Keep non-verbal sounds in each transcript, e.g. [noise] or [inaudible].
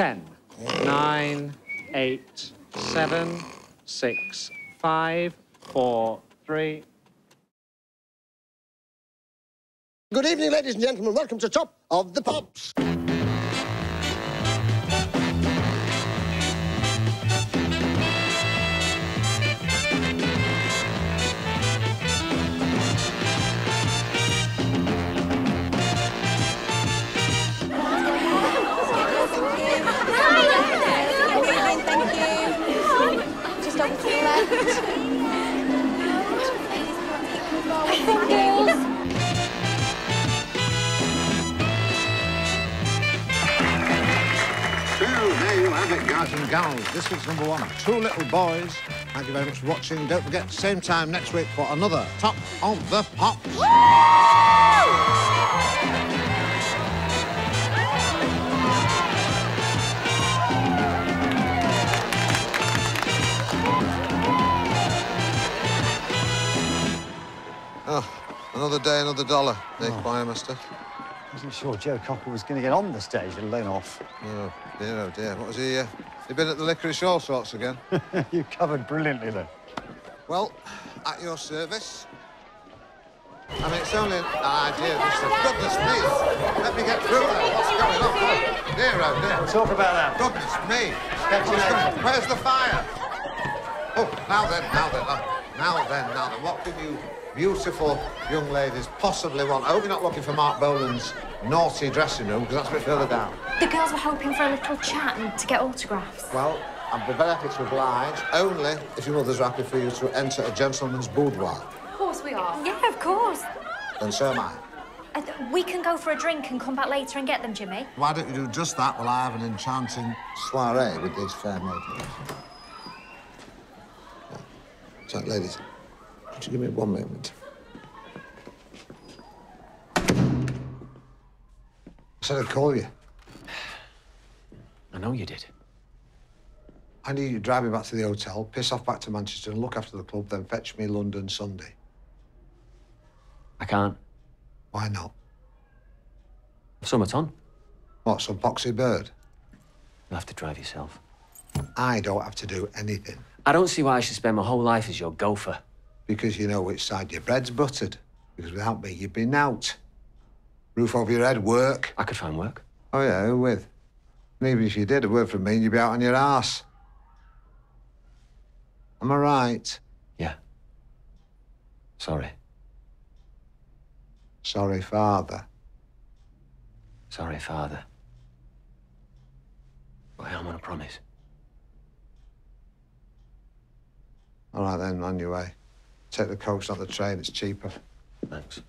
10, 9, 8, 7, 6, 5, 4, 3. Good evening, ladies and gentlemen. Welcome to Top of the Pops. And gals. This week's number one, Two Little Boys. Thank you very much for watching. Don't forget, same time next week for another Top of the Pops. Oh, another day, another dollar, eh, choir master? Wasn't sure Joe Cocker was going to get on the stage and let off. Oh, dear, oh dear. What was he, uh, he been at the licorice all sorts again? [laughs] you covered brilliantly there. Well, at your service. I mean, it's only an idea. Just goodness me. Let me get through there. What's going on? Oh, dear, oh dear. We'll talk about that. Goodness me. Going- Where's the fire? Oh, now then, now then, now then, now then. What can you beautiful young ladies possibly want? I hope you're not looking for Marc Bolan's naughty dressing room, because that's a bit further down. The girls were hoping for a little chat and to get autographs. Well, I'd be very happy to oblige, only if your mother's happy for you to enter a gentleman's boudoir. Of course we are. Yeah, of course. And so am I. Uh, we can go for a drink and come back later and get them, Jimmy. Why don't you do just that while I have an enchanting soiree with these fair maidens? So, ladies, could you give me one moment? I said I'd call you. I know you did. I need you to drive me back to the hotel, piss off back to Manchester and look after the club, then fetch me London Sunday. I can't. Why not? I've somewhat on. What, some poxy bird? You'll have to drive yourself. I don't have to do anything I don't see why I should spend my whole life as your gopher. because you know which side your bread's buttered. Because without me, you'd be out. Roof over your head, work. I could find work. Oh, yeah, who with? And even if you did, a word from me, and you'd be out on your ass. Am I right? Yeah. Sorry. Sorry, father. Sorry, father. But I am on a promise. All right, then, on your way. Take the coach, not the train. It's cheaper. Thanks.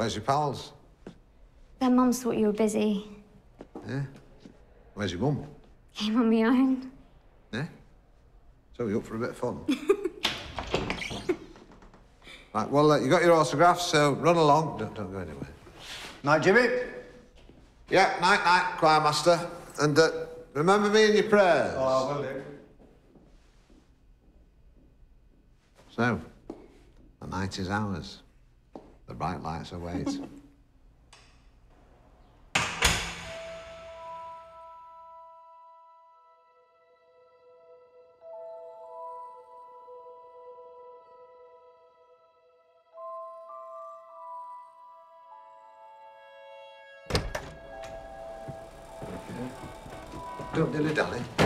Where's your pals? Their mums thought you were busy. Yeah? Where's your mum? Came on my own. Yeah? So you up for a bit of fun? [laughs] right, well, uh, you got your autograph, so run along. Don't, don't go anywhere. Night, Jimmy. Yeah, night, night, choir master. And uh, remember me in your prayers. Oh, will do. So, the night is ours. The bright lights await. [laughs] Don't dilly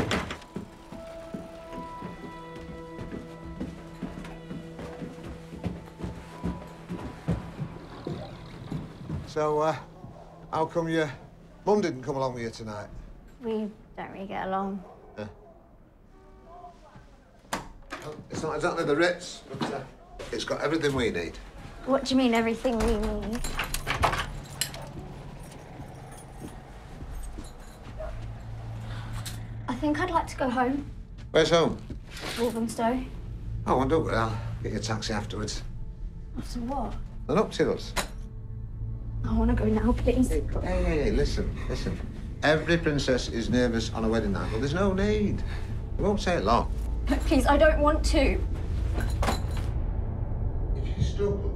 So, uh, how come your mum didn't come along with you tonight? We don't really get along. Well, It's not exactly the Ritz, but uh, it's got everything we need. What do you mean, everything we need? I think I'd like to go home. Where's home? Walthamstow. Oh, well, don't. I'll get you a taxi afterwards. After what? To us. I want to go now, please. Hey, hey, hey, listen, listen. Every princess is nervous on a wedding night, but there's no need. It won't take long. Please, I don't want to. If you struggle,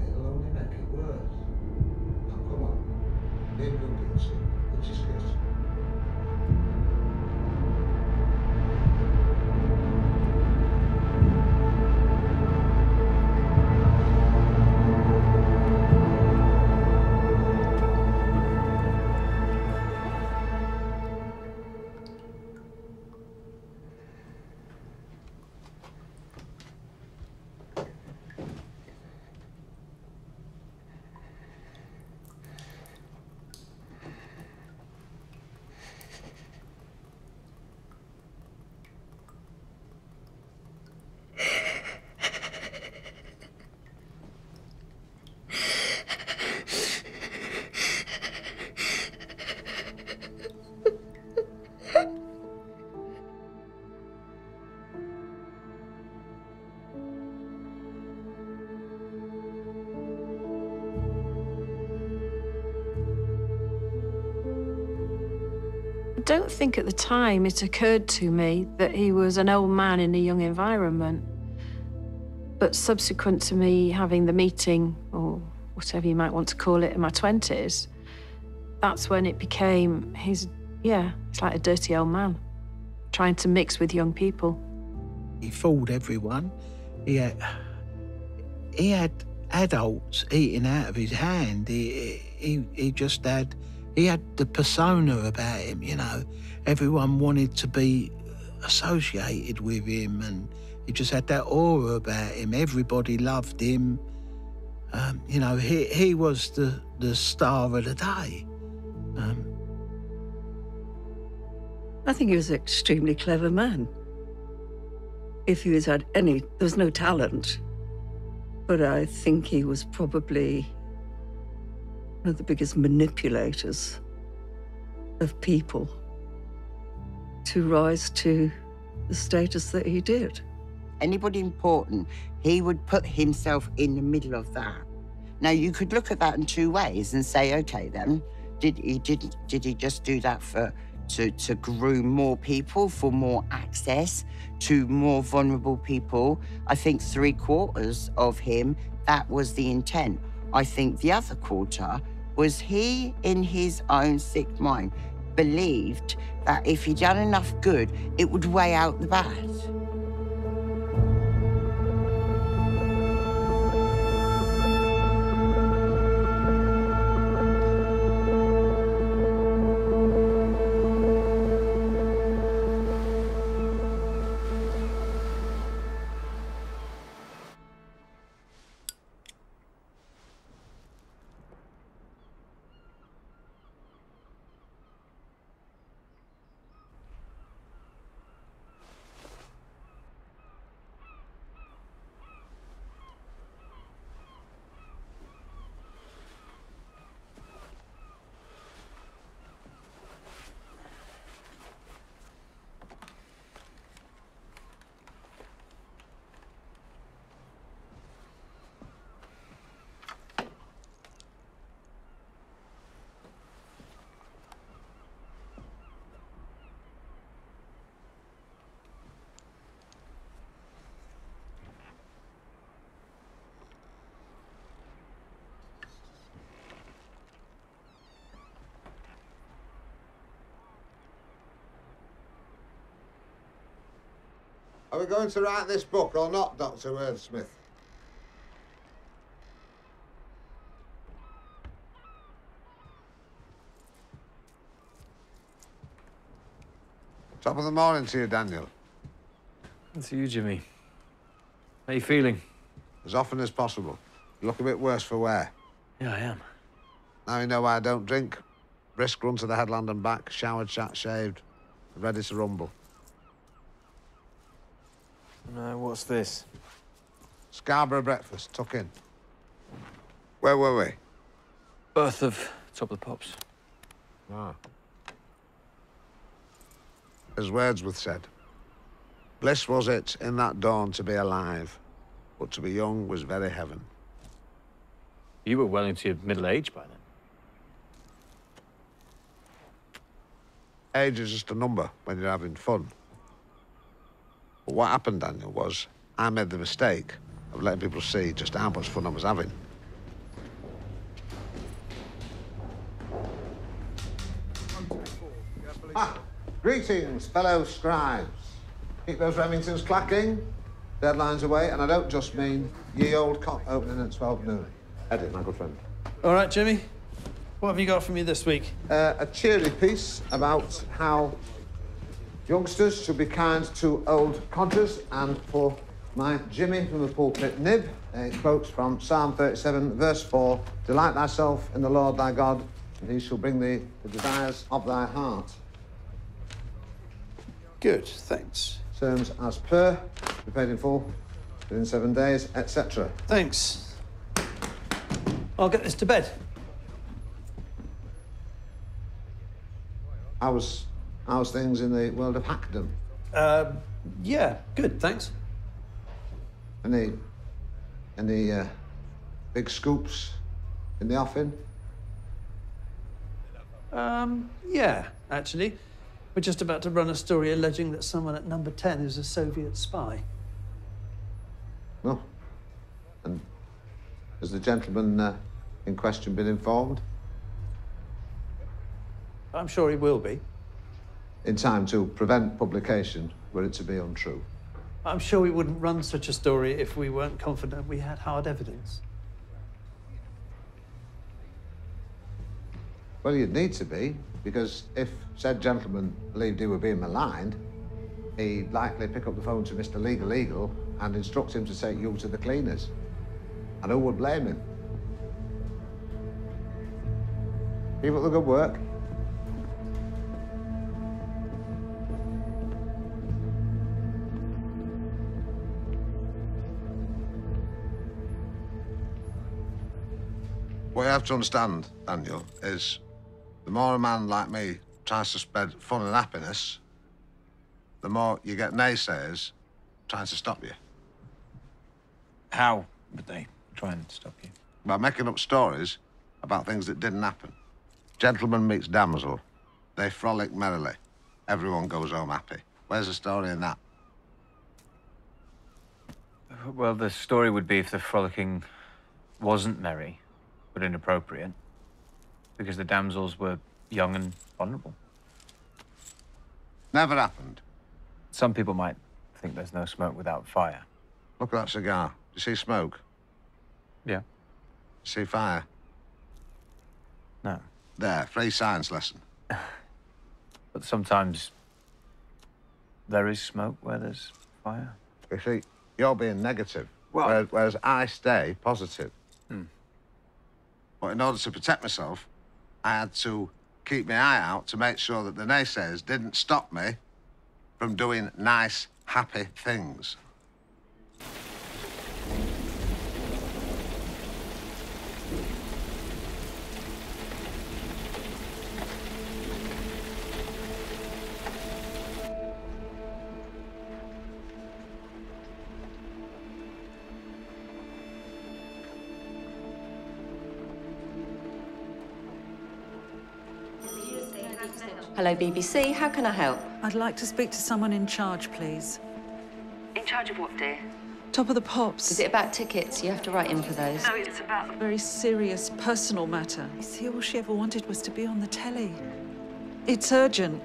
don't think at the time it occurred to me that he was an old man in a young environment. But subsequent to me having the meeting, or whatever you might want to call it, in my 20s, that's when it became his, yeah, it's like a dirty old man trying to mix with young people. He fooled everyone. He had, he had adults eating out of his hand. He, he, he just had, he had the persona about him, you know. Everyone wanted to be associated with him and he just had that aura about him. Everybody loved him. Um, you know, he, he was the, the star of the day. Um, I think he was an extremely clever man. If he was had any, there was no talent, but I think he was probably of the biggest manipulators of people to rise to the status that he did. Anybody important, he would put himself in the middle of that. Now you could look at that in two ways and say, okay, then did he did did he just do that for to to groom more people for more access to more vulnerable people? I think three quarters of him that was the intent. I think the other quarter was he, in his own sick mind, believed that if he'd done enough good, it would weigh out the bad. Are we going to write this book or not, Dr. Wordsmith? Top of the morning to you, Daniel. And to you, Jimmy. How you feeling? As often as possible. You look a bit worse for wear. Yeah, I am. Now you know why I don't drink. Brisk run to the headland and back, showered, shat, shaved, ready to rumble. No, what's this? Scarborough breakfast, tuck in. Where were we? Birth of Top of the Pops. Ah. As Wordsworth said, bliss was it in that dawn to be alive, but to be young was very heaven. You were well into your middle age by then. Age is just a number when you're having fun. But what happened, Daniel, was I made the mistake of letting people see just how much fun I was having. Ah, greetings, fellow scribes. Keep those Remingtons clacking. Deadline's away, and I don't just mean ye old cop opening at 12 noon. Eddie, my good friend. All right, Jimmy. What have you got for me this week? Uh, a cheery piece about how youngsters should be kind to old codgers, and for my Jimmy from the pulpit nib, it quotes from Psalm 37, verse 4 Delight thyself in the Lord thy God, and he shall bring thee the desires of thy heart. Good, thanks. Terms as per, be paid in full within seven days, etc. Thanks. I'll get this to bed. How's, how's things in the world of hackdom? Uh, yeah, good, thanks. Any, any uh, big scoops in the offing? Um, yeah, actually. We're just about to run a story alleging that someone at number 10 is a Soviet spy. No. And has the gentleman uh, in question been informed? I'm sure he will be. In time to prevent publication were it to be untrue. I'm sure we wouldn't run such a story if we weren't confident we had hard evidence. Well, you'd need to be, because if said gentleman believed he were being maligned, he'd likely pick up the phone to Mr. Legal Eagle and instruct him to take you to the cleaners. And who would blame him? Keep up the good work. What you have to understand, Daniel, is the more a man like me tries to spread fun and happiness, the more you get naysayers trying to stop you. How would they try and stop you? By making up stories about things that didn't happen. Gentleman meets damsel. They frolic merrily. Everyone goes home happy. Where's the story in that? Well, the story would be if the frolicking wasn't merry, but inappropriate, because the damsels were young and vulnerable. Never happened. Some people might think there's no smoke without fire. Look at that cigar. Do you see smoke? Yeah. See fire? No. There, free science lesson. [laughs] But sometimes there is smoke where there's fire. You see, you're being negative, Well- whereas, whereas I stay positive. But in order to protect myself, I had to keep my eye out to make sure that the naysayers didn't stop me from doing nice, happy things. Hello, BBC. How can I help? I'd like to speak to someone in charge, please. In charge of what, dear? Top of the pops. Is it about tickets? You have to write in for those. No, it's about a very serious personal matter. You see, all she ever wanted was to be on the telly. It's urgent.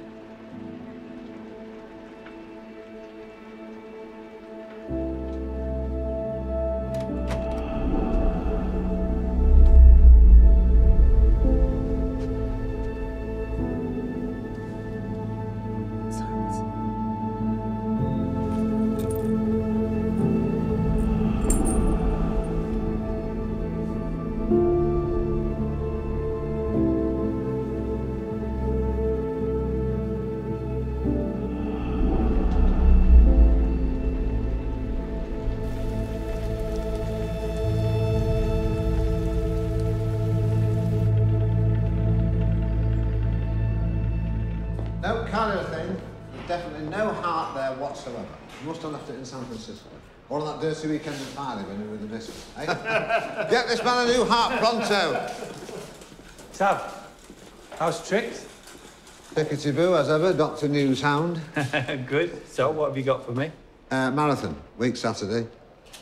There whatsoever. You must have left it in San Francisco. Or on that dirty weekend in Bali when you were with the missus. Eh? [laughs] Get this man a new heart pronto. Tav, how's Tricks? Pickety boo as ever, Dr. News Hound. [laughs] Good. So, what have you got for me? Uh, marathon, week Saturday.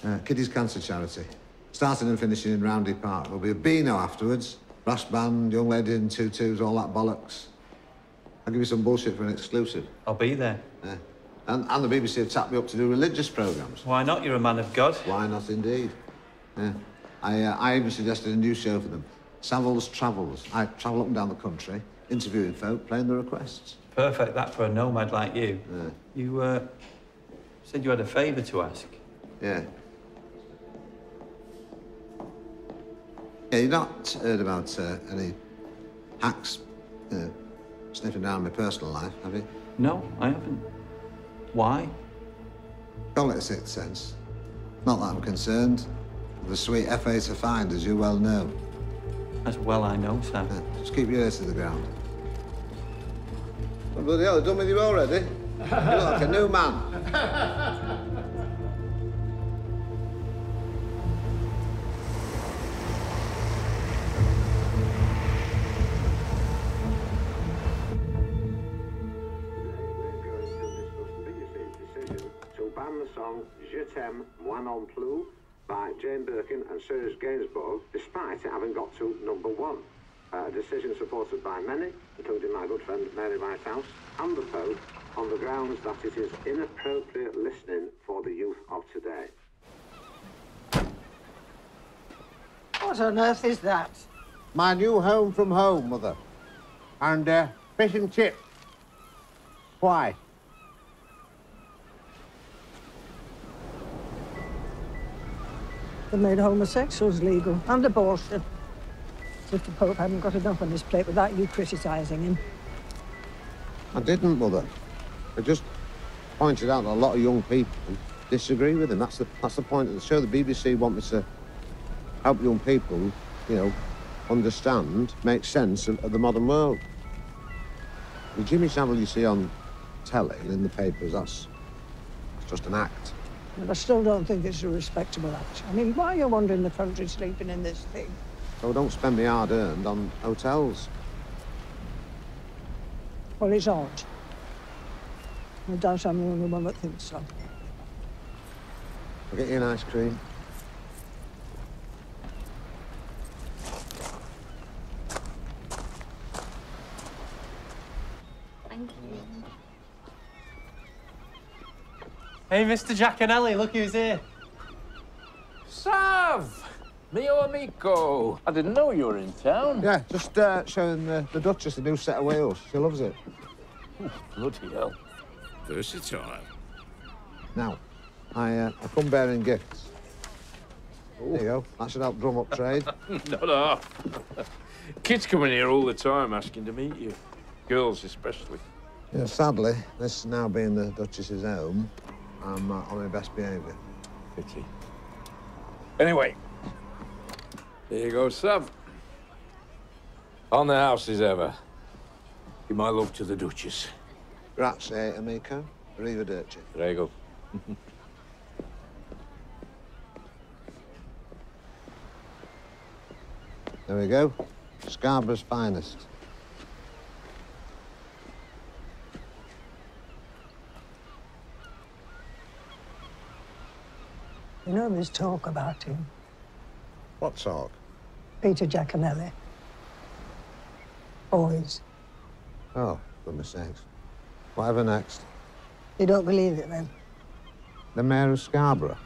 Uh, Kiddies Cancer Charity. Starting and finishing in Roundhay Park. There'll be a Beano afterwards. Brass band, young lady in tutus, all that bollocks. I'll give you some bullshit for an exclusive. I'll be there. Yeah. And, and the BBC have tapped me up to do religious programmes. Why not? You're a man of God. Why not, indeed? Yeah. I, uh, I even suggested a new show for them. Savile's Travels. I travel up and down the country, interviewing folk, playing the requests. Perfect that for a nomad like you. Yeah. You uh, said you had a favour to ask. Yeah. Yeah, you've not heard about uh, any hacks uh, sniffing down my personal life, have you? No, I haven't. Why? Call it a sixth sense. Not that I'm concerned. The sweet FA to find, as you well know. As well I know, Sam. Yeah, just keep your ears to the ground. Oh, bloody hell, they're done with you already? [laughs] you look like a new man. [laughs] song Je t'aime, moi non plus by Jane Birkin and Serge Gainsbourg, despite it having got to number one. Uh, a decision supported by many, including my good friend Mary Whitehouse and the Pope, on the grounds that it is inappropriate listening for the youth of today. What on earth is that? My new home from home, Mother. And uh, fish and chips. Why? They made homosexuals legal and abortion. If the Pope hadn't got enough on his plate without you criticising him. I didn't, Mother. I just pointed out that a lot of young people disagree with him. That's the, that's the point of the show. The BBC want me to help young people, you know, understand, make sense of, of the modern world. The Jimmy Savile you see on telly and in the papers, that's, that's just an act. But I still don't think it's a respectable act. I mean, why are you wandering the country sleeping in this thing? So don't spend me hard-earned on hotels. Well, it's odd. I doubt I'm the only one that thinks so. I'll get you an ice cream. Hey, Mr. Jaconelli, look who's here. Sav! Mio amico. I didn't know you were in town. Yeah, just uh, showing the, the Duchess a new set of wheels. She loves it. [laughs] Bloody hell. Versatile. Now, I, uh, I come bearing gifts. There you go. That should help drum up trade. [laughs] Not half. Kids come in here all the time asking to meet you. Girls especially. Yeah, sadly, this now being the Duchess's home, I'm uh, on my best behaviour. Pity. Anyway, there you go, Sav. On the house as ever. Give my love to the Duchess. Grazie, amico. Arrivederci. Prego. There we go. Scarborough's finest. You know there's talk about him. What talk? Peter Jaconelli. Boys. Oh, goodness sakes. Whatever next. You don't believe it, then? The Mayor of Scarborough,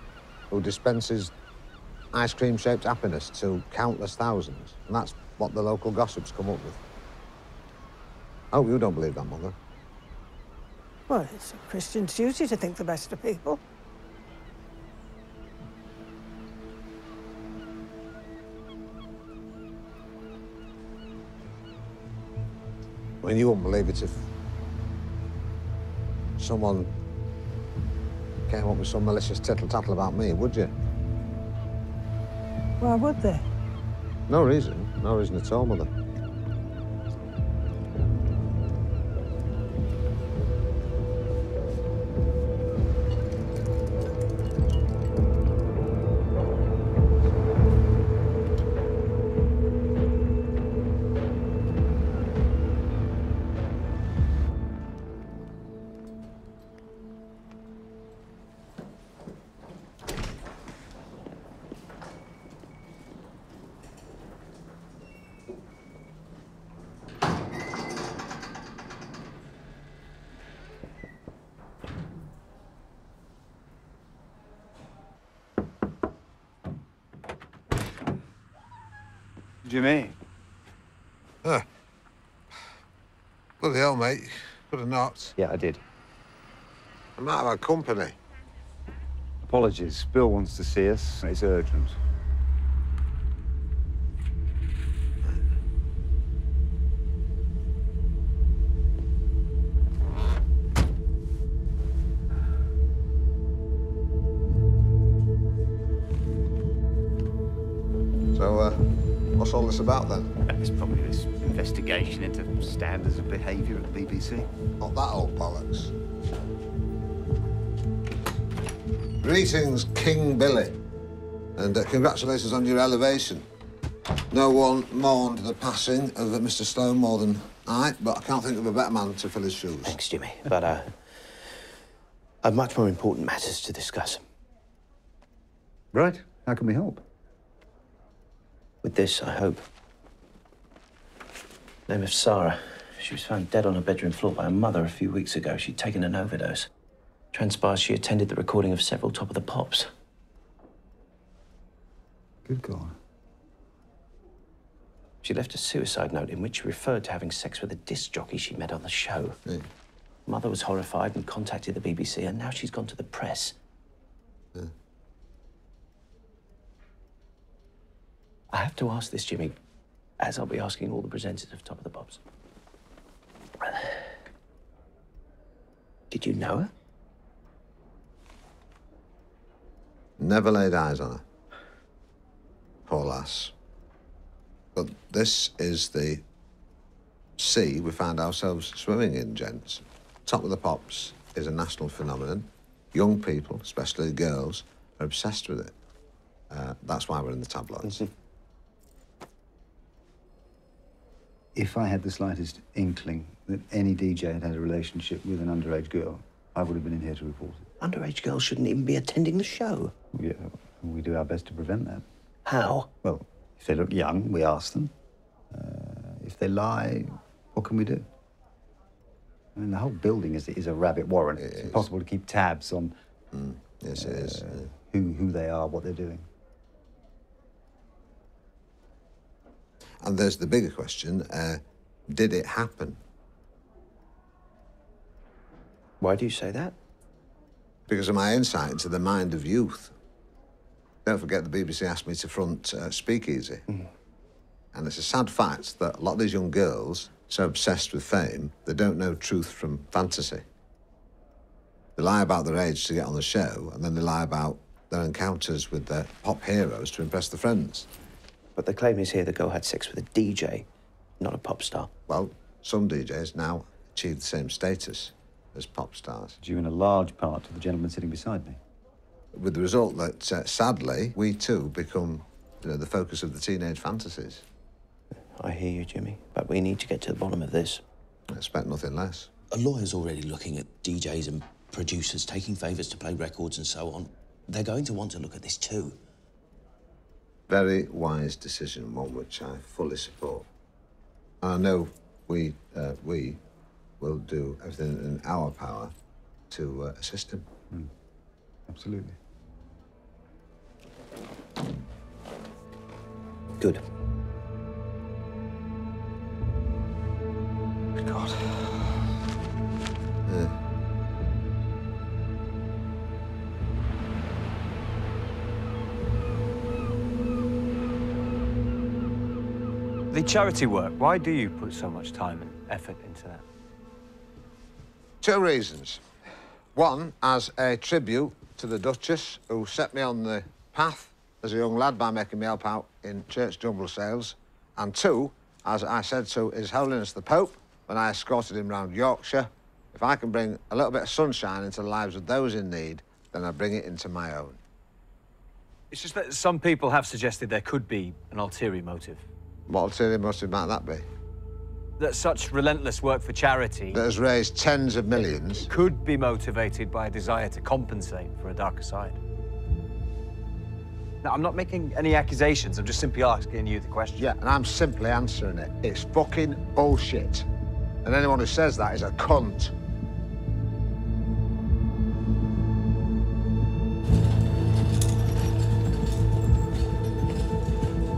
who dispenses ice cream shaped happiness to countless thousands. And that's what the local gossips come up with. Oh, you don't believe that, Mother? Well, it's a Christian's duty to think the best of people. Mean, you wouldn't believe it if someone came up with some malicious tittle-tattle about me, would you? Why would they? No reason. No reason at all, Mother. Hell, mate. Could have not. Yeah, I did. I might have had company. Apologies. Bill wants to see us. It's urgent. So, uh, what's all this about then? Standards of behaviour at the BBC. Not that old bollocks. Greetings, King Billy. And uh, congratulations on your elevation. No one mourned the passing of uh, Mr. Stone more than I, but I can't think of a better man to fill his shoes. Thanks, Jimmy. But, uh, I've much more important matters to discuss. Right. How can we help? With this, I hope. Name of Sarah. She was found dead on her bedroom floor by her mother a few weeks ago. She'd taken an overdose. Transpires she attended the recording of several Top of the Pops. Good God. She left a suicide note in which she referred to having sex with a disc jockey she met on the show. Mother was horrified and contacted the BBC, and now she's gone to the press. I have to ask this, Jimmy, as I'll be asking all the presenters of Top of the Pops. Did you know her? Never laid eyes on her. Poor lass. But this is the sea we find ourselves swimming in, gents. Top of the Pops is a national phenomenon. Young people, especially girls, are obsessed with it. Uh, that's why we're in the tabloids. If I had the slightest inkling that any DJ had had a relationship with an underage girl, I would have been in here to report it. Underage girls shouldn't even be attending the show. Yeah, we do our best to prevent that. How? Well, if they look young, we ask them. Uh, if they lie, what can we do? I mean, the whole building is, is a rabbit warren. it's impossible to keep tabs on yes, it is. uh, who, who they are, what they're doing. And there's the bigger question uh, did it happen? Why do you say that? Because of my insight into the mind of youth. Don't forget the BBC asked me to front uh, Speakeasy. And it's a sad fact that a lot of these young girls, so obsessed with fame, they don't know truth from fantasy. They lie about their age to get on the show, and then they lie about their encounters with their pop heroes to impress their friends. But the claim is here the girl had sex with a DJ, not a pop star. Well, some DJs now achieve the same status as pop stars. Due in a large part to the gentleman sitting beside me. With the result that, uh, sadly, we too become you know, the focus of the teenage fantasies. I hear you, Jimmy, but we need to get to the bottom of this. I expect nothing less. A lawyer's already looking at DJs and producers taking favours to play records and so on. They're going to want to look at this too. Very wise decision, one which I fully support. I know we, uh, we will do everything in our power to uh, assist him. Absolutely. Good. God. Yeah. The charity work, why do you put so much time and effort into that? Two reasons. One, as a tribute to the Duchess, who set me on the path as a young lad by making me help out in church jumble sales. And two, as I said to His Holiness the Pope when I escorted him round Yorkshire, if I can bring a little bit of sunshine into the lives of those in need, then I bring it into my own. It's just that some people have suggested there could be an ulterior motive. What ulterior motive might that be? That such relentless work for charity That has raised tens of millions. could be motivated by a desire to compensate for a darker side. Now, I'm not making any accusations, I'm just simply asking you the question. Yeah, and I'm simply answering it. It's fucking bullshit. And anyone who says that is a cunt.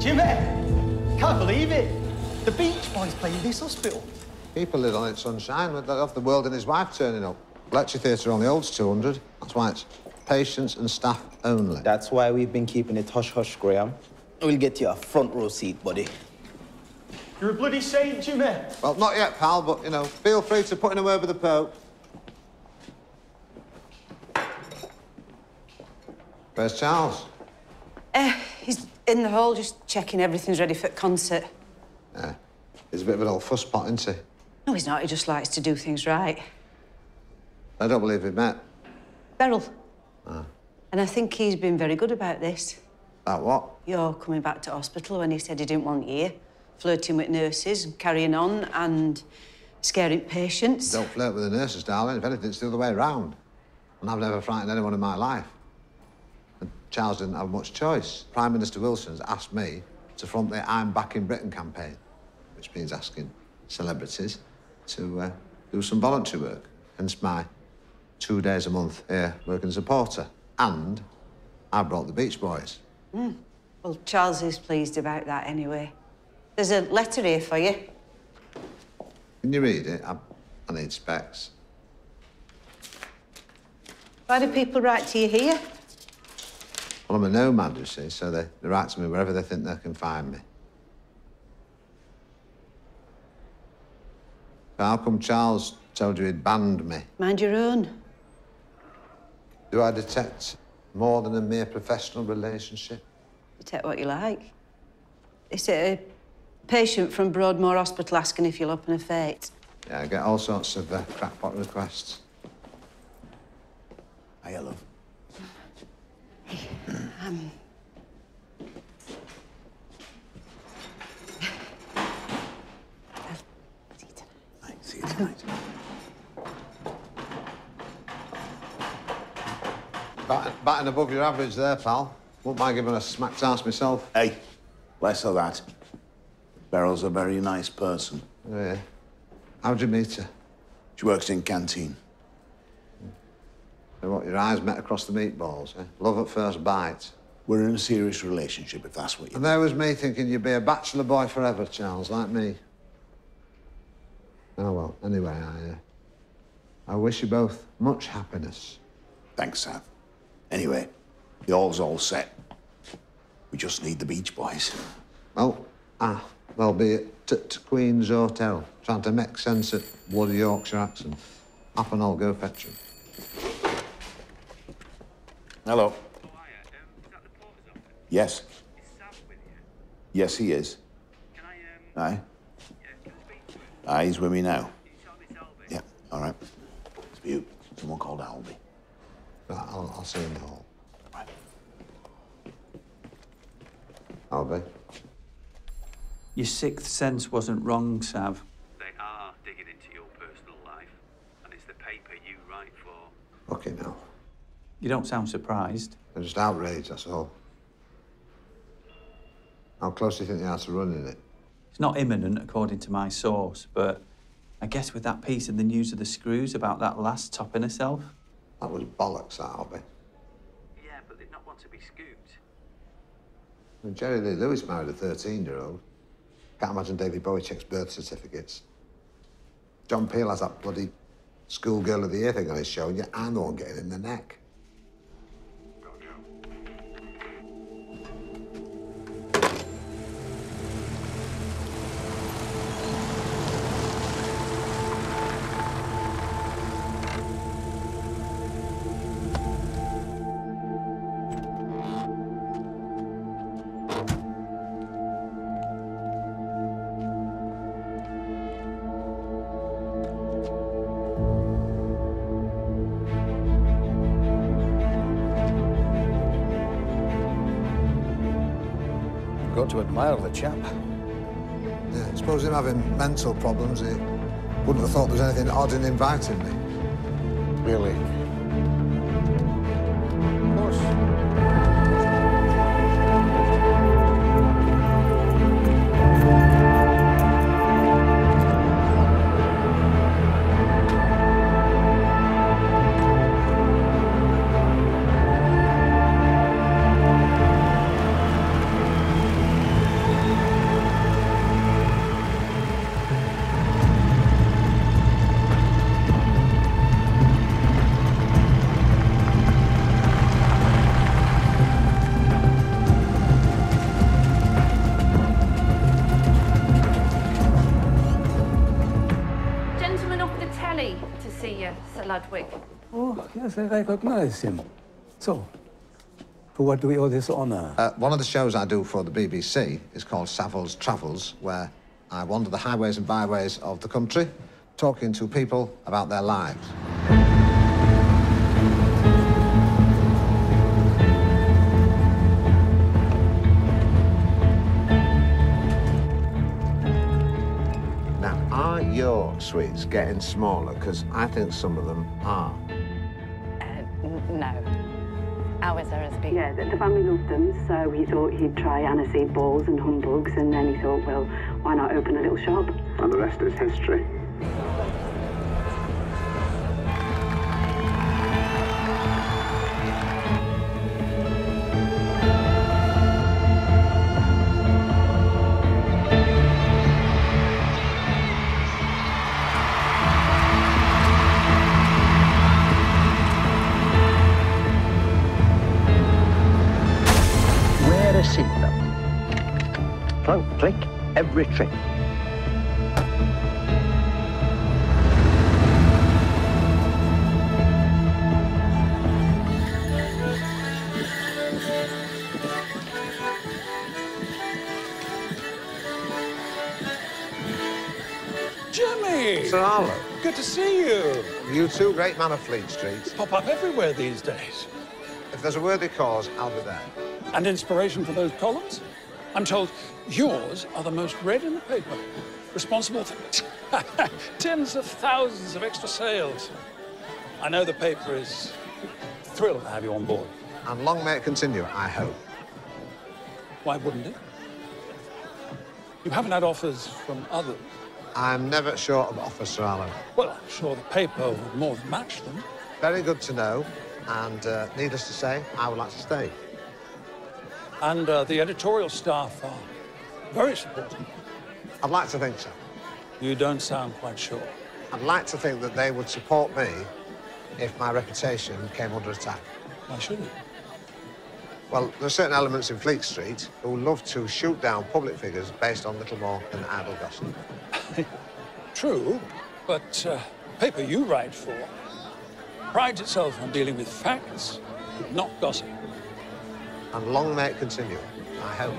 Jimmy! Can't believe it. The Beach Boys playing this hospital. People live on it, sunshine. With off the world and his wife turning up. Lecture theatre only holds 200. That's why it's patients and staff only. That's why we've been keeping it hush hush, Graham. We'll get you a front row seat, buddy. You're a bloody saint, you Jimmy. Well, not yet, pal, but, you know, feel free to put in a word with the Pope. Where's Charles? Uh, he's in the hall just checking everything's ready for the concert. Yeah. He's a bit of an old fusspot, isn't he? No, he's not. He just likes to do things right. I don't believe we met. Beryl. Ah. And I think he's been very good about this. About what? You're coming back to hospital when he said he didn't want you here, flirting with nurses and carrying on and scaring patients. Don't flirt with the nurses, darling. If anything, it's the other way around. And I've never frightened anyone in my life. Charles didn't have much choice. Prime Minister Wilson's asked me to front the I'm Backing Britain campaign, which means asking celebrities to uh, do some voluntary work. Hence my two days a month here working as a porter. And I brought the Beach Boys. Mm. Well, Charles is pleased about that anyway. There's a letter here for you. Can you read it? I, I need specs. Why do people write to you here? Well, I'm a nomad, you see, so they, they write to me wherever they think they can find me. So how come Charles told you he'd banned me? Mind your own. Do I detect more than a mere professional relationship? Detect what you like. Is it a patient from Broadmoor Hospital asking if you'll open a fete? Yeah, I get all sorts of uh, crackpot requests. Hiya, love. Um, See you tonight. Bat- batting above your average there, pal. Wouldn't mind giving a smacked ass myself. Hey, less of that. Beryl's a very nice person. Oh, yeah. How'd you meet her? She works in canteen. What, your eyes met across the meatballs, eh? Love at first bite. We're in a serious relationship, if that's what you... And there was me thinking you'd be a bachelor boy forever, Charles, like me. Oh, well, anyway, I, uh, I wish you both much happiness. Thanks, Sam. Anyway, the all's all set. We just need the Beach Boys. Well, ah, they'll be at Queen's Hotel, trying to make sense of bloody Yorkshire accent. Up and I'll go fetch them. Hello. Yes. Yes, he is. Aye. Aye, he's with me now. Yeah, all right. It's you. Someone called Albie. Uh, I'll, I'll see you in the hall. Right. Albie. Your sixth sense wasn't wrong, Sav. They are digging into your personal life, and it's the paper you write for. Okay, now. You don't sound surprised. I'm just outraged, that's all. How close do you think they are to running it? It's not imminent, according to my source, but I guess with that piece in the news of the screws about that last topping herself. That was bollocks, that, Albie. Yeah, but they'd not want to be scooped. When Jerry Lee Lewis married a 13-year-old. Can't imagine David Bowie checks birth certificates. John Peel has that bloody schoolgirl of the year thing on his show, and yet I'm the one getting in the neck. Admire the chap. Yeah, suppose him having mental problems, he wouldn't have thought there was anything odd in inviting me. Really? Yes, I recognize him. So, for what do we owe this honor? Uh, one of the shows I do for the BBC is called Savile's Travels, where I wander the highways and byways of the country, talking to people about their lives. Now, are your sweets getting smaller? Because I think some of them are. No. Ours are as big. Yeah, the, the family loved them, so he thought he'd try aniseed balls and humbugs, and then he thought, well, why not open a little shop? And the rest is history. Every. Jimmy! Sir Arlo. Good to see you. You too, great man of Fleet Street. Pop up everywhere these days. If there's a worthy cause, I'll be there. And inspiration for those columns? I'm told yours are the most read in the paper, responsible for [laughs] tens of thousands of extra sales. I know the paper is thrilled to have you on board. And long may it continue, I hope. Why wouldn't it? You haven't had offers from others. I'm never short of offers, Sir Arlo. Well, I'm sure the paper would more than match them. Very good to know. And uh, needless to say, I would like to stay. And uh, the editorial staff are very supportive. I'd like to think so. You don't sound quite sure. I'd like to think that they would support me if my reputation came under attack. Why shouldn't Well, there are certain elements in Fleet Street who love to shoot down public figures based on little more than idle gossip. [laughs] True, but uh, paper you write for prides itself on dealing with facts, not gossip. And long may it continue, I hope.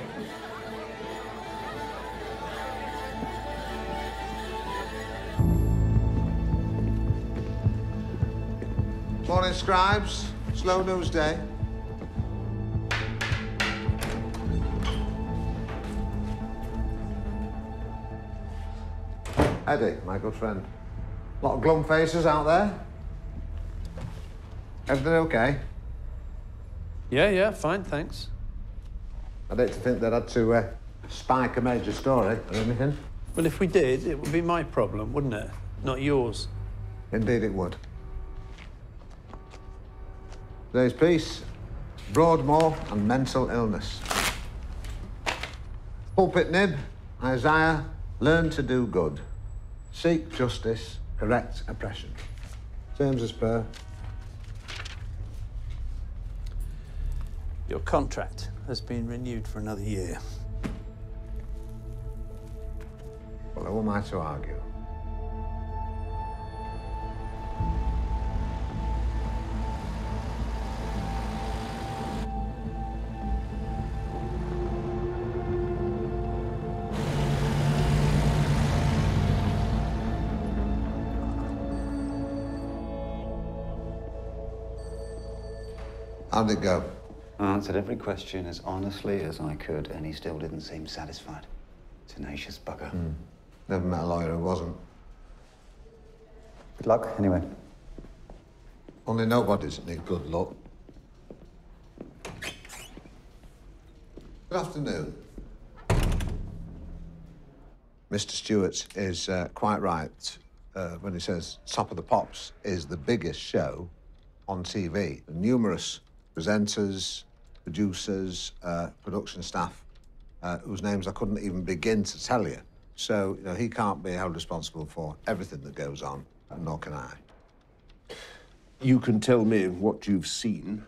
Morning, scribes. Slow news day. Eddie, my good friend. lot of glum faces out there. Everything okay? Yeah, yeah, fine, thanks. I'd hate to think they'd had to uh, spike a major story or anything. Well, if we did, it would be my problem, wouldn't it? Not yours. Indeed it would. Today's piece, Broadmoor and mental illness. Pulpit nib, Isaiah, learn to do good. Seek justice, correct oppression. Terms as per. Your contract has been renewed for another year. Well, who am I to argue? How'd it go? I answered every question as honestly as I could, and he still didn't seem satisfied. Tenacious bugger. Never met a lawyer who wasn't. Good luck, anyway. Only nobodies need good luck. Good afternoon. Mr. Stewart is uh, quite right uh, when he says Top of the Pops is the biggest show on TV. Numerous presenters, producers, uh, production staff uh, whose names I couldn't even begin to tell you. So, you know, he can't be held responsible for everything that goes on, nor can I. You can tell me what you've seen.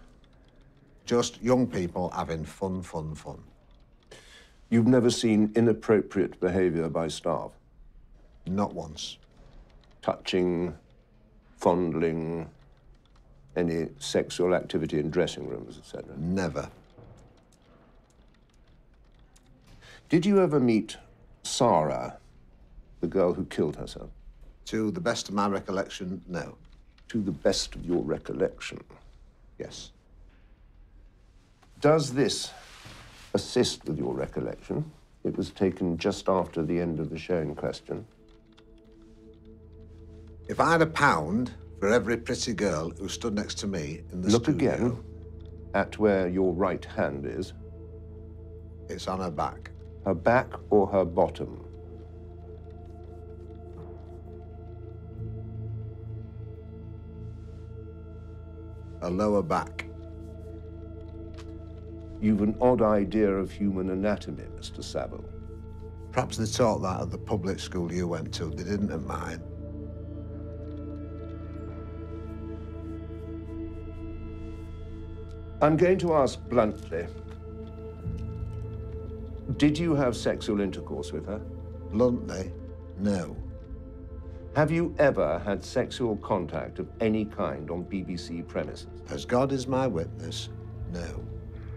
Just young people having fun, fun, fun. You've never seen inappropriate behaviour by staff? Not once. Touching, fondling, Any sexual activity in dressing rooms, etc.? Never. Did you ever meet Sarah, the girl who killed herself? To the best of my recollection, no. To the best of your recollection? Yes. Does this assist with your recollection? It was taken just after the end of the show in question. If I had a pound for every pretty girl who stood next to me in the Look studio, again at where your right hand is. It's on her back. Her back or her bottom? Her lower back. You've an odd idea of human anatomy, Mr. Savile. Perhaps they taught that at the public school you went to. They didn't at mine. I'm going to ask bluntly. Did you have sexual intercourse with her? Bluntly, no. Have you ever had sexual contact of any kind on BBC premises? As God is my witness, no.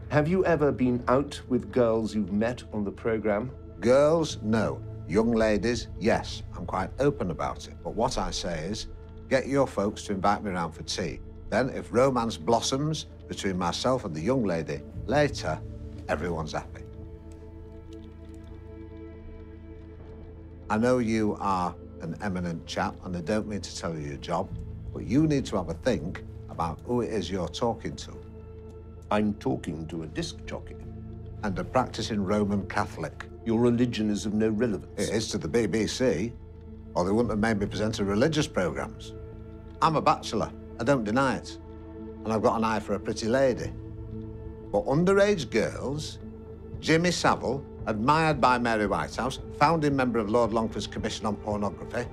Have you ever been out with girls you've met on the programme? Girls, no. Young ladies, yes. I'm quite open about it. But what I say is, get your folks to invite me round for tea. Then, if romance blossoms between myself and the young lady later, everyone's happy. I know you are an eminent chap, and I don't mean to tell you your job, but you need to have a think about who it is you're talking to. I'm talking to a disc jockey. And a practicing Roman Catholic. Your religion is of no relevance. It is to the BBC, or they wouldn't have made me present religious programmes. I'm a bachelor, I don't deny it. And I've got an eye for a pretty lady. But underage girls, Jimmy Savile, admired by Mary Whitehouse, founding member of Lord Longford's Commission on Pornography,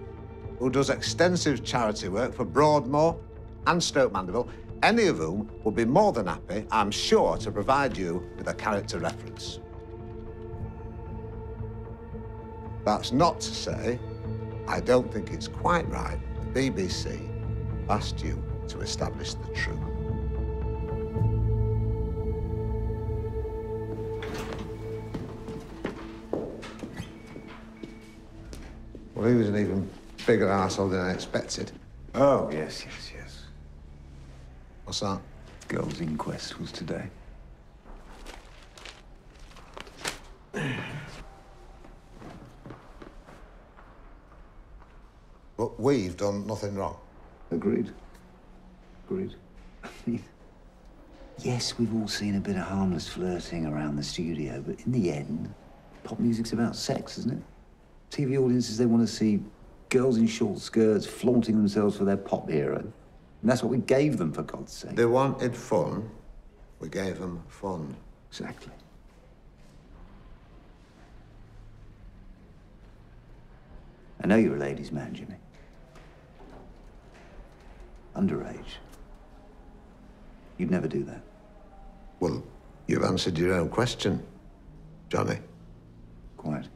who does extensive charity work for Broadmoor and Stoke Mandeville, any of whom would be more than happy, I'm sure, to provide you with a character reference. That's not to say I don't think it's quite right the BBC asked you to establish the truth. Well, he was an even bigger arsehole than I expected. Oh, yes, yes, yes. What's that? Girls' inquest was today. But we've done nothing wrong. Agreed. Agreed. [laughs] yes, we've all seen a bit of harmless flirting around the studio, but in the end, pop music's about sex, isn't it? TV audiences, they want to see girls in short skirts flaunting themselves for their pop hero. And that's what we gave them, for God's sake. They wanted fun. We gave them fun. Exactly. I know you're a ladies' man, Jimmy. Underage. You'd never do that. Well, you've answered your own question, Johnny. Quiet.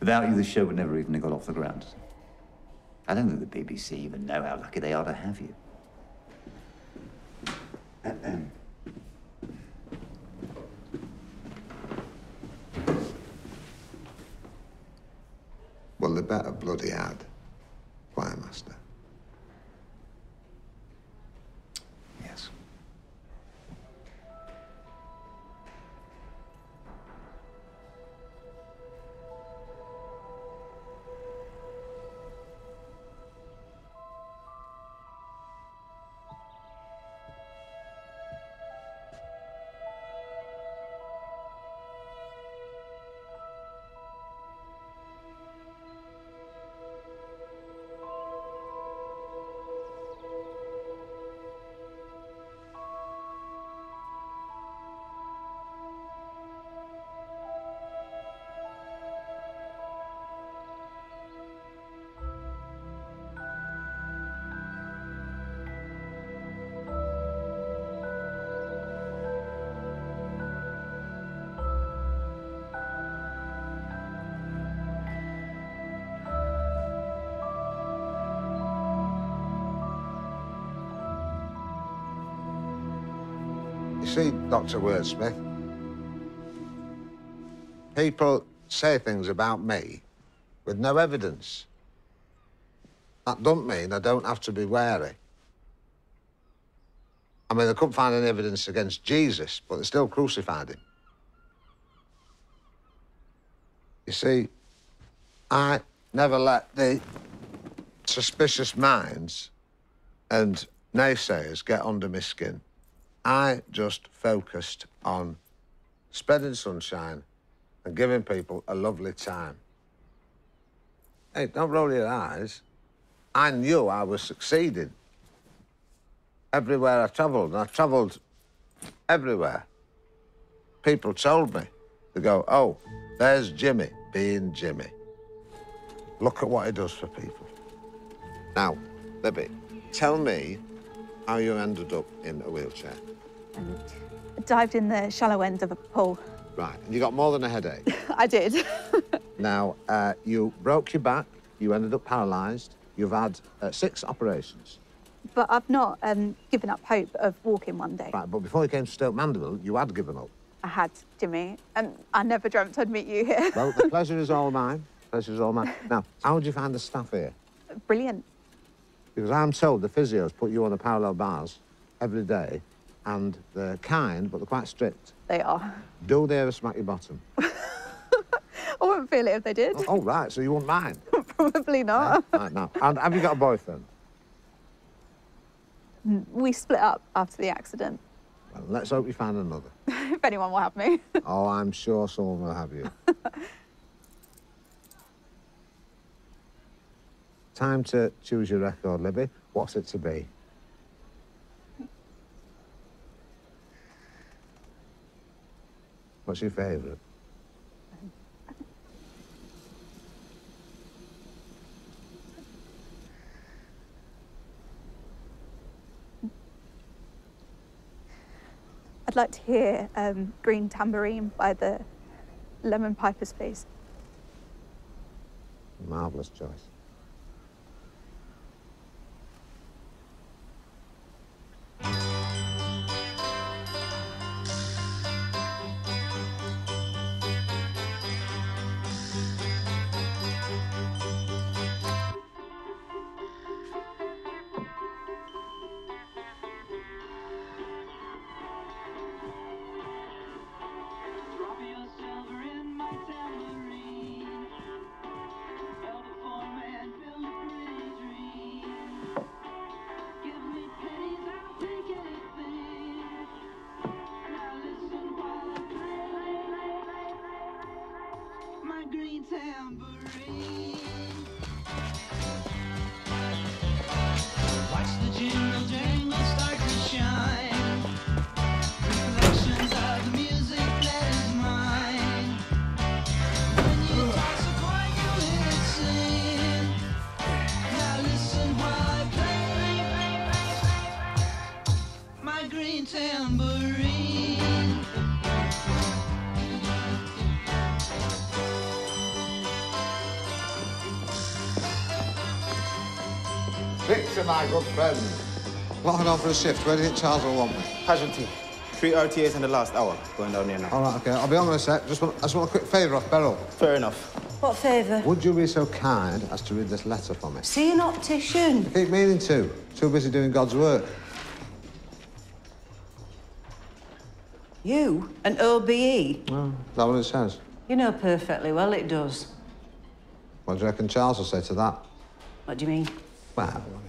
Without you, the show would never even have got off the ground. I don't think the BBC even know how lucky they are to have you. Well, they better bloody had. Choir see, Dr. Wordsmith, people say things about me with no evidence. That don't mean I don't have to be wary. I mean, they couldn't find any evidence against Jesus, but they still crucified him. You see, I never let the suspicious minds and naysayers get under my skin. I just focused on spreading sunshine and giving people a lovely time. Hey, don't roll your eyes. I knew I was succeeding everywhere I travelled, and I travelled everywhere. People told me, they go, oh, there's Jimmy being Jimmy. Look at what he does for people. Now, Libby, tell me how you ended up in a wheelchair. dived in the shallow end of a pool. Right, and you got more than a headache. [laughs] I did. [laughs] now, uh, you broke your back, you ended up paralysed, you've had uh, six operations. but I've not um, given up hope of walking one day. Right, but before you came to Stoke Mandeville, you had given up. I had, Jimmy, and I never dreamt I'd meet you here. Well, the [laughs] pleasure is all mine. Pleasure is all mine. Now, how would you find the staff here? Brilliant. Because I'm told the physios put you on the parallel bars every day, and they're kind, but they're quite strict. They are. Do they ever smack your bottom? [laughs] I wouldn't feel it if they did. oh, right, so you wouldn't mind. [laughs] Probably not. right, now. And have you got a boyfriend? Mm, we split up after the accident. Well, let's hope you find another. [laughs] if anyone will have me. oh, I'm sure someone will have you. Time to choose your record, Libby. What's it to be? What's your favourite? I'd like to hear um, Green Tambourine by the Lemon Pipers, please. Marvellous choice. Victor, my good friend. What on for a shift? Where do you think Charles will want me? Casualty. Three RTAs in the last hour. Going down there now. All right, OK. I'll be on in a sec. Just want, I just want a quick favour off Beryl. Fair enough. What favour? Would you be so kind as to read this letter for me? See an optician. I keep meaning to. Too busy doing God's work. You? An OBE? Well, is that what it says? You know perfectly well it does. What do you reckon Charles will say to that? What do you mean? Well, mean,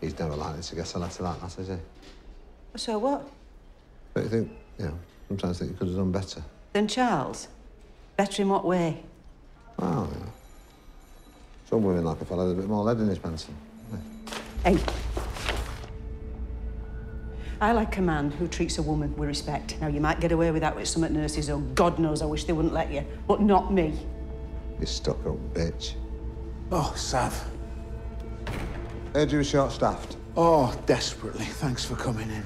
he's never likely to get a letter like that, is he? So what? But you think, you know, sometimes think you could have done better. Then Charles? Better in what way? Well, you know, some women like a fellow with a bit more lead in his pencil. Hey. I like a man who treats a woman with respect. Now, you might get away with that with some at nurses, or God knows I wish they wouldn't let you, but not me. You stuck-up bitch. Oh, Sav. Heard you were short-staffed. Oh, desperately. Thanks for coming in.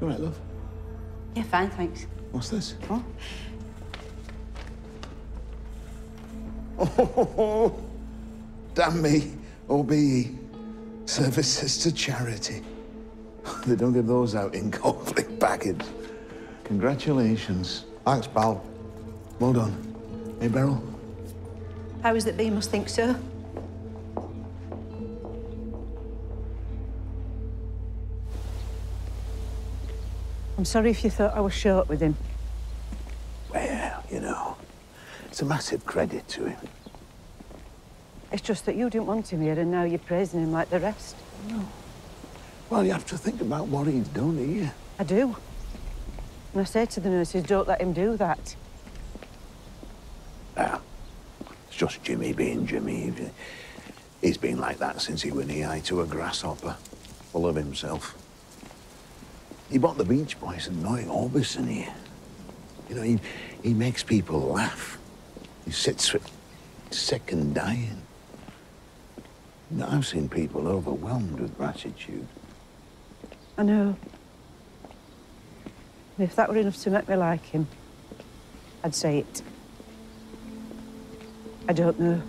You all right, love? Yeah, fine, thanks. What's this? Oh. [laughs] Damn me. OBE. Services to charity. [laughs] They don't give those out in [laughs] conflict packets. Congratulations. Thanks, pal. Well done. Hey, Beryl? How is it that you must think so? I'm sorry if you thought I was short with him. Well, you know, it's a massive credit to him. It's just that you didn't want him here and now you're praising him like the rest. No. Well, you have to think about what he's done here. I do. And I say to the nurses, don't let him do that. Well, it's just Jimmy being Jimmy. He's been like that since he went knee-high to a grasshopper, full of himself. He bought the Beach Boys and Roy Orbison here. You know, he, he makes people laugh. He sits with sick and dying. Now, I've seen people overwhelmed with gratitude. I know. If that were enough to make me like him, I'd say it. I don't know.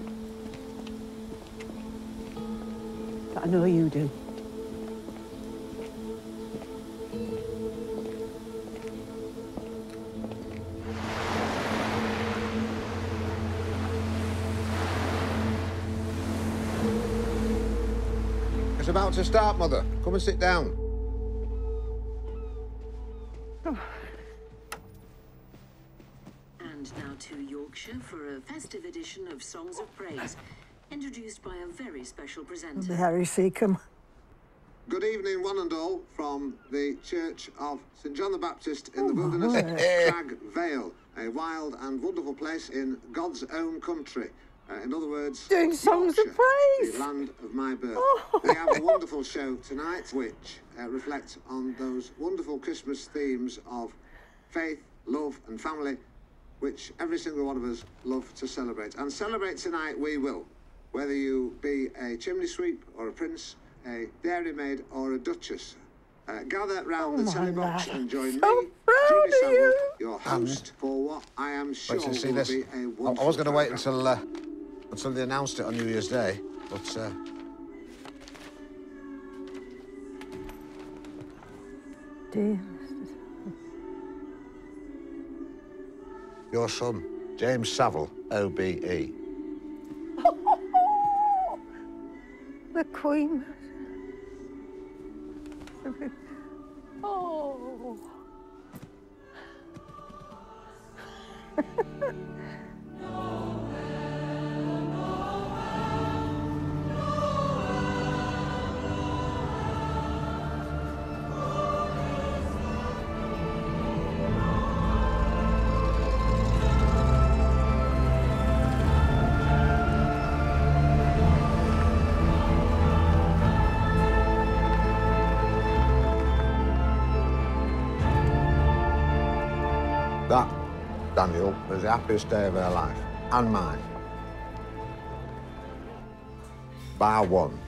But I know you do. It's about to start, Mother. Come and sit down. And now to Yorkshire for a festive edition of Songs of Praise, introduced by a very special presenter. Harry Secombe. Good evening, one and all, from the Church of St John the Baptist in the Oh, my wilderness word. of Cragg Vale, a wild and wonderful place in God's own country. Uh, in other words, Doing songs of praise. the land of my birth. [laughs] Oh. We have a wonderful show tonight, which uh, reflects on those wonderful Christmas themes of faith, love, and family, which every single one of us love to celebrate. And celebrate tonight we will, whether you be a chimney sweep or a prince, a dairymaid or a duchess. Uh, gather round Oh, the my telly box and join So me, proud Jimmy of Savile, you. your host, for what I am sure Wait till you see will this. be a I, I wonderful was going to wait until uh, until they announced it on New Year's Day, but uh, Dear. your son, James Savile, OBE. The Queen. Oh. [laughs] the happiest day of her life, and mine. Bar one.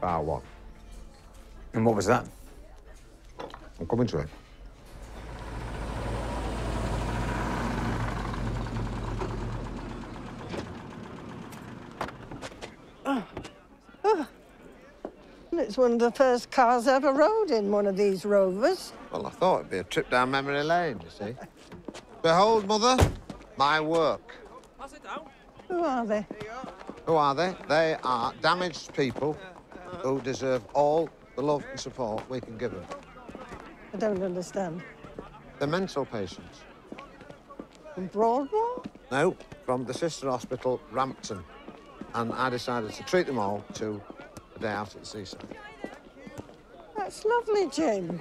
Bar one. And what was that? I'm coming to it. It's one of the first cars I ever rode in one of these Rovers. Well, I thought it'd be a trip down memory lane, you see. [laughs] Behold, Mother, my work. Who are they? Who are they? They are damaged people who deserve all the love and support we can give them. I don't understand. They're mental patients. From Broadmoor? No, from the sister hospital, Rampton. And I decided to treat them all to a day out at the seaside. That's lovely, Jim.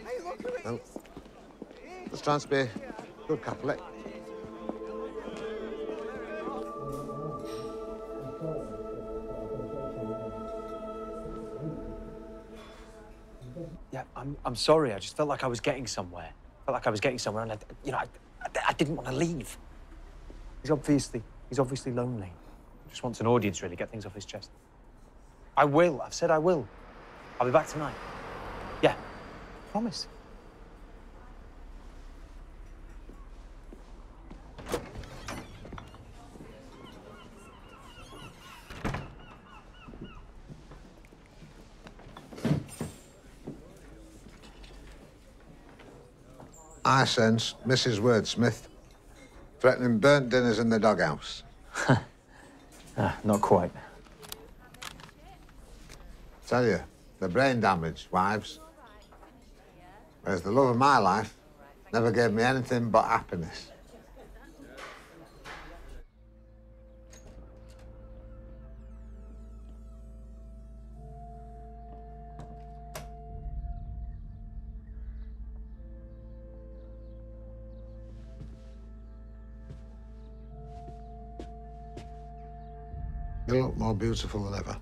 No. Just trying to be a good Catholic. Yeah, I'm, I'm sorry. I just felt like I was getting somewhere. Felt like I was getting somewhere, and I, you know, I, I, I didn't want to leave. He's obviously, he's obviously lonely. Just wants an audience, really, get things off his chest. I will. I've said I will. I'll be back tonight. Yeah, promise. I sense Mrs. Wordsmith threatening burnt dinners in the doghouse. [laughs] Ah, not quite. Tell you, the brain damage, wives. Whereas the love of my life never gave me anything but happiness. You look more beautiful than ever.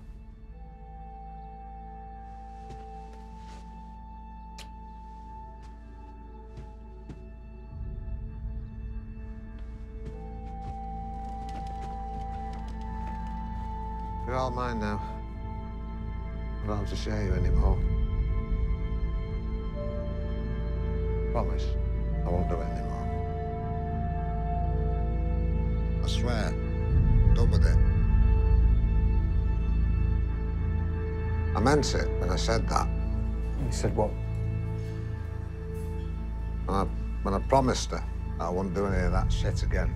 You're all mine now. Said that. You said what? When I, when I promised her I wouldn't do any of that shit again.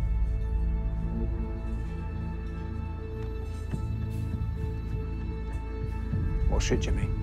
What shit, Jimmy?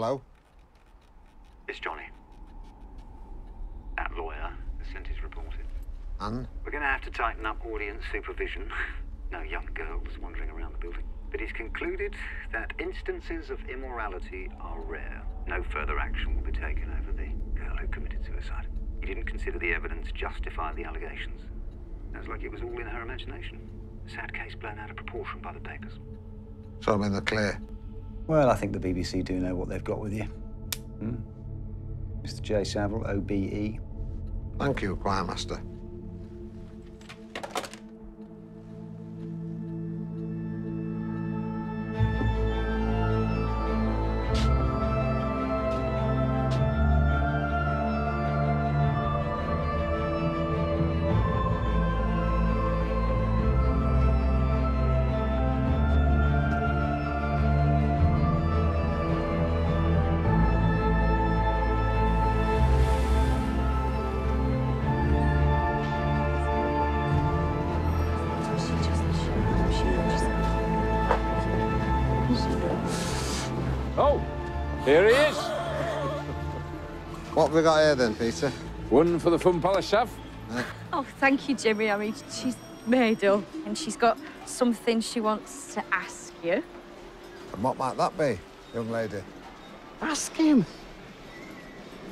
Hello? It's Johnny. That lawyer has sent his report in. And? We're going to have to tighten up audience supervision. No young girls wandering around the building. But he's concluded that instances of immorality are rare. No further action will be taken over the girl who committed suicide. He didn't consider the evidence justify the allegations. Sounds like it was all in her imagination. A sad case blown out of proportion by the papers. So I'm in the clear. Well, I think the BBC do know what they've got with you. Hmm? Mr. J. Savile, OBE. Thank you, Choir One for the Fun Palace chef. Oh, thank you, Jimmy. I mean, she's made up and she's got something she wants to ask you. And what might that be, young lady? Ask him.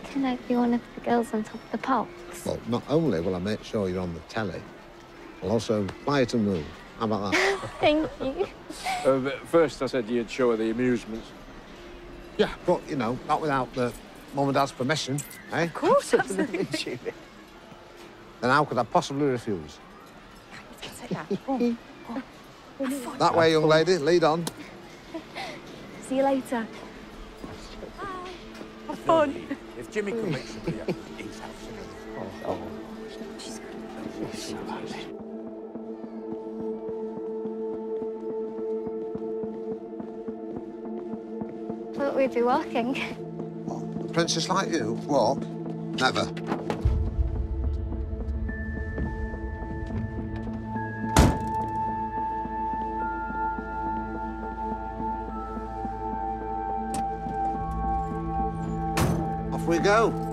Can I be one of the girls on top of the pops? Well, not only will I make sure you're on the telly, I'll also quiet and move. How about that? [laughs] Thank you. Uh, but first, I said you'd show her the amusements. yeah, but, you know, not without the mum and dad's permission, eh? Of course, absolutely. Then how could I possibly refuse? That. Oh, oh. [laughs] That way, young lady, lead on. See you later. Have fun. If Jimmy could make somebody up, [laughs] he's absolutely. Oh. Thought we'd be walking. Princess like you, walk? Never. Off we go.